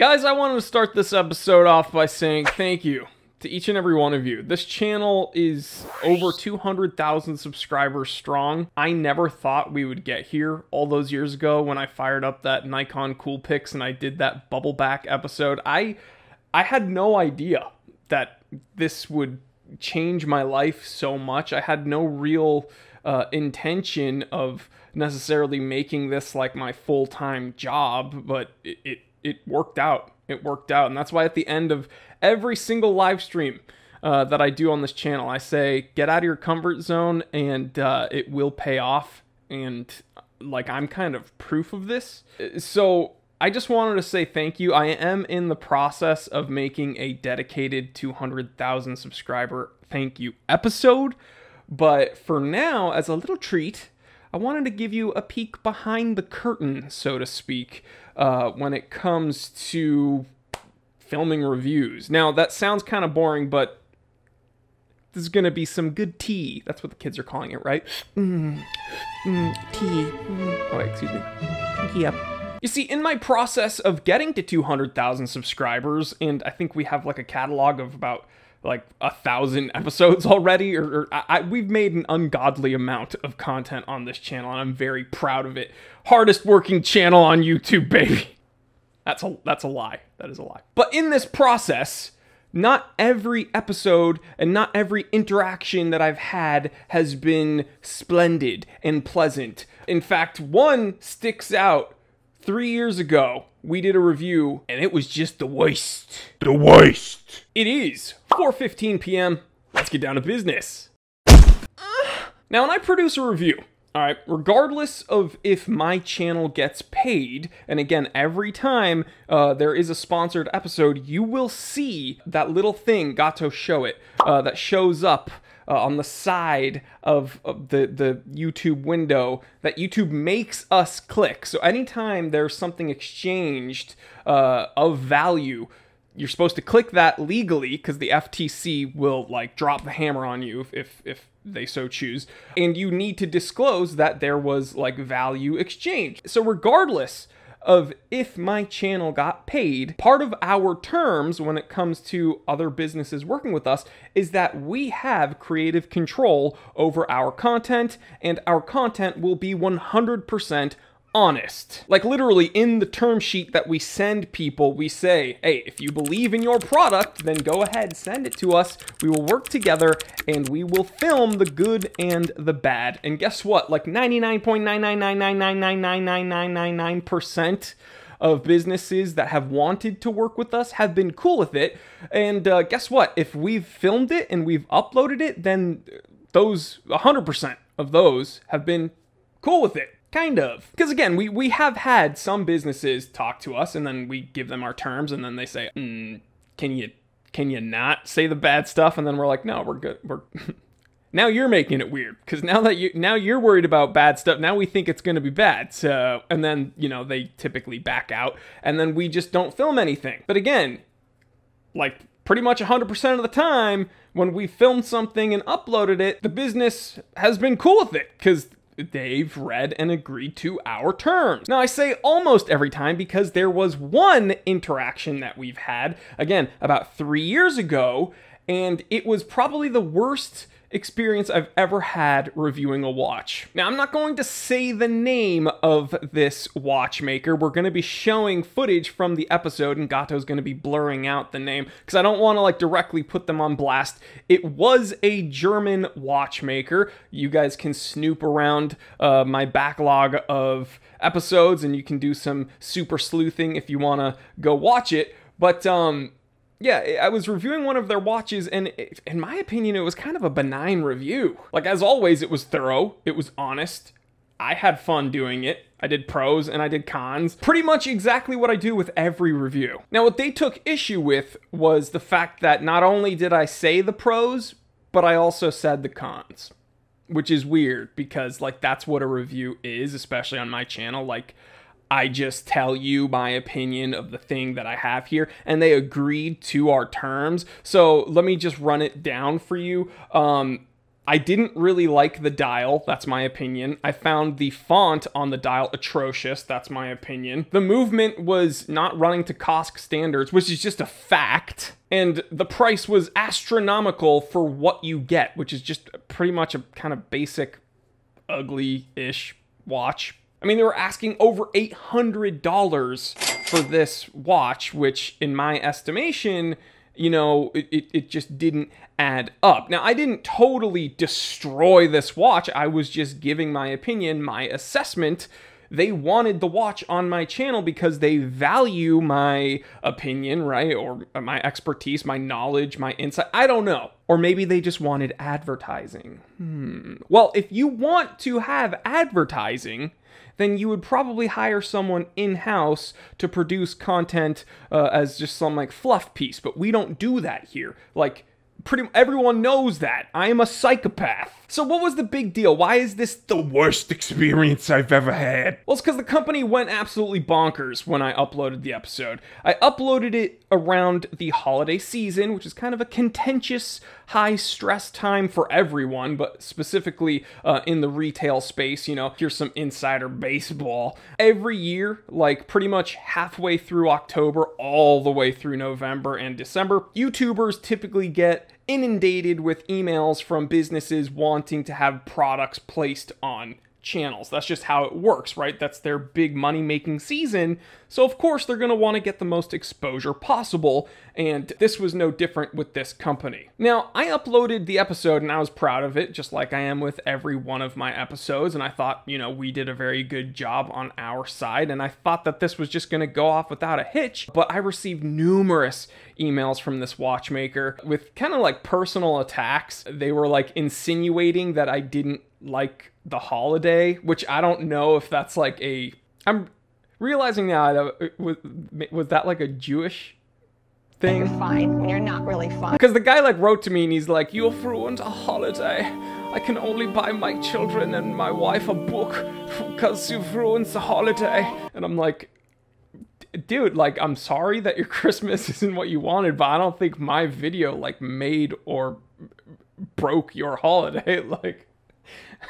Guys, I wanted to start this episode off by saying thank you to each and every one of you. This channel is over 200,000 subscribers strong. I never thought we would get here all those years ago when I fired up that Nikon Coolpix and I did that bubble back episode. I I had no idea that this would change my life so much. I had no real uh, intention of necessarily making this like my full time job, but it, it it worked out. It worked out, and that's why at the end of every single live stream uh, that I do on this channel, I say, "Get out of your comfort zone, and uh, it will pay off." And like I'm kind of proof of this. So I just wanted to say thank you. I am in the process of making a dedicated 200,000 subscriber thank you episode. But for now, as a little treat, I wanted to give you a peek behind the curtain, so to speak, uh, when it comes to filming reviews. Now, that sounds kind of boring, but this is going to be some good tea. That's what the kids are calling it, right? Mm, mm, tea. Mm. Oh, excuse me. Yep. You see, in my process of getting to 200,000 subscribers, and I think we have like a catalog of about like a thousand episodes already, or, or I, we've made an ungodly amount of content on this channel, and I'm very proud of it. Hardest working channel on YouTube, baby. That's a that's a lie. That is a lie. But in this process, not every episode and not every interaction that I've had has been splendid and pleasant. In fact, one sticks out. Three years ago, we did a review and it was just the worst. The worst. It is 4:15 p.m. Let's get down to business. Now, when I produce a review, all right, regardless of if my channel gets paid, and again, every time uh, there is a sponsored episode, you will see that little thing, Gato Show It, uh, that shows up uh, on the side of, of, the, the YouTube window that YouTube makes us click. So anytime there's something exchanged uh, of value, you're supposed to click that legally because the FTC will like drop the hammer on you if, if, if they so choose. And you need to disclose that there was like value exchange. So regardless of if my channel got paid, part of our terms when it comes to other businesses working with us is that we have creative control over our content and our content will be 100% honest. Like literally in the term sheet that we send people, we say, hey, if you believe in your product, then go ahead, send it to us. We will work together and we will film the good and the bad. And guess what? Like 99.99999999999% of businesses that have wanted to work with us have been cool with it. And uh, guess what? If we've filmed it and we've uploaded it, then those 100% of those have been cool with it. Kind of. Because again, we, we have had some businesses talk to us and then we give them our terms and then they say, mm, can you can you not say the bad stuff? And then we're like, no, we're good. We're now you're making it weird because now that you now you're worried about bad stuff. Now we think it's going to be bad. So and then you know they typically back out and then we just don't film anything. But again, like pretty much 100% of the time when we filmed something and uploaded it, the business has been cool with it because they've read and agreed to our terms. Now, I say almost every time because there was one interaction that we've had, again, about three years ago, and it was probably the worst experience I've ever had reviewing a watch. Now, I'm not going to say the name of this watchmaker. We're going to be showing footage from the episode, and Gato's going to be blurring out the name because I don't want to like directly put them on blast. It was a German watchmaker. You guys can snoop around uh, my backlog of episodes, and you can do some super sleuthing if you want to go watch it. But um, yeah, I was reviewing one of their watches, and in my opinion, it was kind of a benign review. Like, as always, it was thorough, it was honest. I had fun doing it. I did pros and I did cons. Pretty much exactly what I do with every review. Now, what they took issue with was the fact that not only did I say the pros, but I also said the cons. Which is weird because, like, that's what a review is, especially on my channel. Like, I just tell you my opinion of the thing that I have here, and they agreed to our terms. So let me just run it down for you. Um, I didn't really like the dial, that's my opinion. I found the font on the dial atrocious, that's my opinion. The movement was not running to COSC standards, which is just a fact. And the price was astronomical for what you get, which is just pretty much a kind of basic, ugly ish watch. I mean, they were asking over $800 for this watch, which, in my estimation, you know, it, it, it, just didn't add up. Now, I didn't totally destroy this watch. I was just giving my opinion, my assessment. They wanted the watch on my channel because they value my opinion, right? Or my expertise, my knowledge, my insight. I don't know. Or maybe they just wanted advertising. Hmm. Well, if you want to have advertising, then you would probably hire someone in house to produce content uh, as just some like fluff piece. But we don't do that here. Like, pretty everyone knows that. I am a psychopath. So what was the big deal? Why is this the worst experience I've ever had? Well, it's because the company went absolutely bonkers when I uploaded the episode. I uploaded it around the holiday season, which is kind of a contentious, high stress time for everyone, but specifically uh, in the retail space. You know, here's some insider baseball. Every year, like pretty much halfway through October, all the way through November and December, YouTubers typically get inundated with emails from businesses wanting to have products placed on channels. That's just how it works, right? That's their big money making season. So, of course, they're going to want to get the most exposure possible. And this was no different with this company. Now, I uploaded the episode and I was proud of it, just like I am with every one of my episodes. And I thought, you know, we did a very good job on our side. And I thought that this was just going to go off without a hitch. But I received numerous emails from this watchmaker with kind of like personal attacks. They were like insinuating that I didn't like the holiday, which I don't know if that's like a. I'm realizing now that uh, was, was that like a Jewish thing? You're fine when you're not really fine. Because the guy like wrote to me and he's like, "You've ruined a holiday. I can only buy my children and my wife a book because you've ruined the holiday." And I'm like, dude, like, I'm sorry that your Christmas isn't what you wanted, but I don't think my video like made or broke your holiday. Like,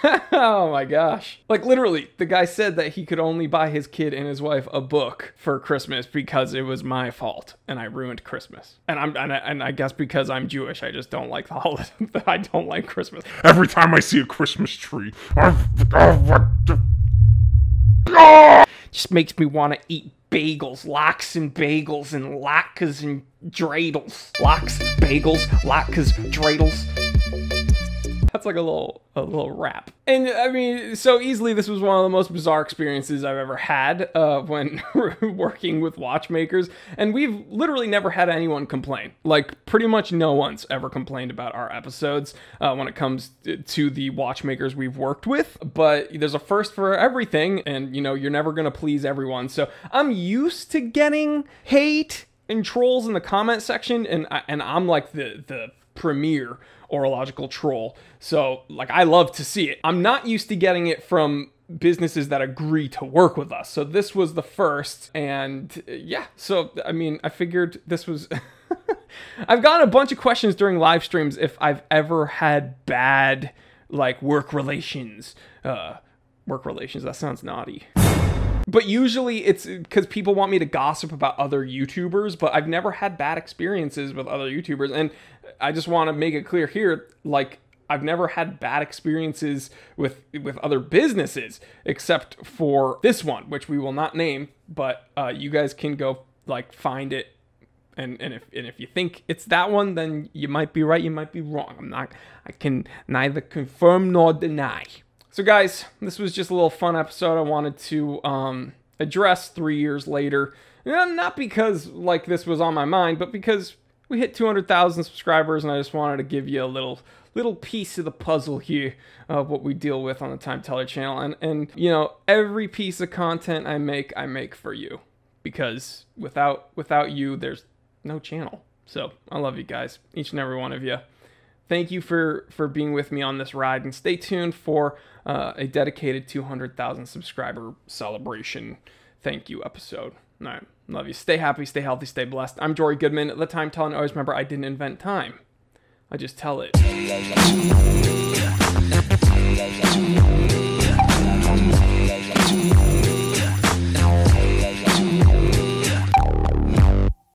oh my gosh. Like literally, the guy said that he could only buy his kid and his wife a book for Christmas because it was my fault and I ruined Christmas. And I'm and I, and I guess because I'm Jewish, I just don't like the holiday. I don't like Christmas. Every time I see a Christmas tree, I, oh, what the, oh! just makes me want to eat bagels, lox and bagels and latkes and dreidels. Lox, bagels, latkes, dreidels. That's like a little a little rap. And I mean, so easily this was one of the most bizarre experiences I've ever had uh, when working with watchmakers. And we've literally never had anyone complain. Like pretty much no one's ever complained about our episodes uh, when it comes to the watchmakers we've worked with. But there's a first for everything, and you know you're never gonna please everyone. So I'm used to getting hate and trolls in the comment section, and and I'm like the the premier horological troll. So, like, I love to see it. I'm not used to getting it from businesses that agree to work with us. So, this was the first. And yeah, so, I mean, I figured this was. I've gotten a bunch of questions during live streams if I've ever had bad, like, work relations. Uh, work relations, that sounds naughty but usually it's because people want me to gossip about other YouTubers, but I've never had bad experiences with other YouTubers. And I just want to make it clear here like, I've never had bad experiences with with other businesses except for this one, which we will not name, but uh, you guys can go like find it and and if and if you think it's that one, then you might be right, you might be wrong. I'm not I can neither confirm nor deny. So, guys, this was just a little fun episode I wanted to um, address three years later. Not because like this was on my mind, but because we hit 200,000 subscribers, and I just wanted to give you a little little piece of the puzzle here of what we deal with on the Time Teller channel. And and you know, every piece of content I make, I make for you because without without you, there's no channel. So I love you guys, each and every one of you thank you for for being with me on this ride and stay tuned for uh, a dedicated 200,000 subscriber celebration thank you episode. All right, love you. Stay happy, stay healthy, stay blessed. I'm Jory Goodman. The time telling always remember I didn't invent time. I just tell it.